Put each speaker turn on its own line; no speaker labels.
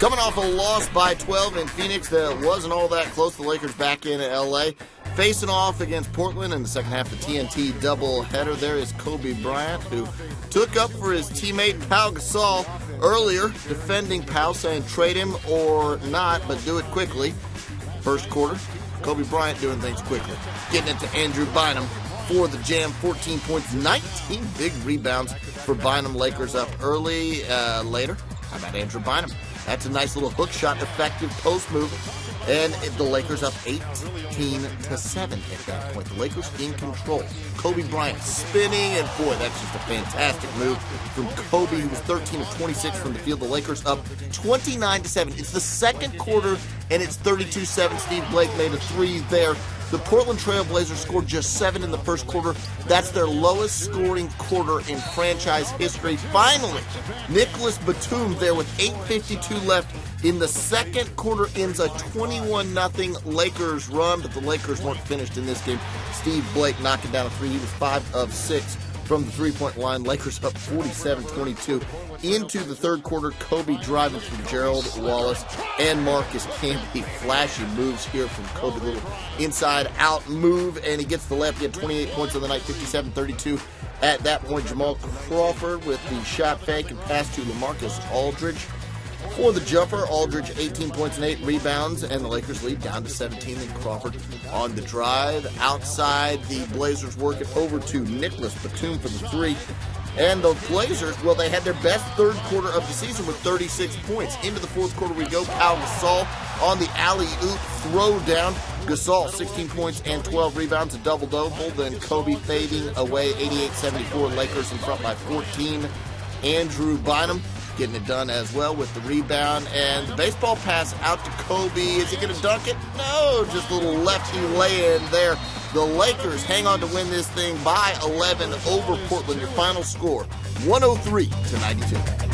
Coming off a loss by 12 in Phoenix that wasn't all that close. The Lakers back in LA. Facing off against Portland in the second half of the TNT doubleheader. There is Kobe Bryant, who took up for his teammate Pau Gasol earlier, defending Pau, saying trade him or not, but do it quickly. First quarter, Kobe Bryant doing things quickly. Getting it to Andrew Bynum for the Jam. 14 points, 19 big rebounds for Bynum. Lakers up early. Uh, later, how about Andrew Bynum? That's a nice little hook shot, effective post move. And the Lakers up 18 to 7 at that point. The Lakers in control. Kobe Bryant spinning, and boy, that's just a fantastic move from Kobe, who was 13 of 26 from the field. The Lakers up 29 to 7. It's the second quarter, and it's 32 7. Steve Blake made a three there. The Portland Trailblazers scored just seven in the first quarter. That's their lowest scoring quarter in franchise history. Finally, Nicolas Batum there with 8.52 left in the second quarter ends a 21 0 Lakers run, but the Lakers weren't finished in this game. Steve Blake knocking down a three. He was five of six from the three point line. Lakers up 47 22. Into the third quarter, Kobe driving through Gerald Wallace and Marcus Camby. Flashy moves here from Kobe. Little inside out move, and he gets the left. He had 28 points on the night, 57 32. At that point, Jamal Crawford with the shot fake and pass to LaMarcus Aldridge. For the jumper, Aldridge 18 points and 8 rebounds, and the Lakers lead down to 17. And Crawford on the drive. Outside, the Blazers work it over to Nicolas Batum for the three. And the Blazers, well, they had their best third quarter of the season with 36 points. Into the fourth quarter we go. Pau Gasol on the alley oop throw down. Gasol, 16 points and 12 rebounds, a double double. Then Kobe fading away, 88 74. Lakers in front by 14. Andrew Bynum getting it done as well with the rebound and the baseball pass out to Kobe. Is he going to dunk it? No, just a little lefty lay in there. The Lakers hang on to win this thing by 11 over Portland. Your final score 103 to 92.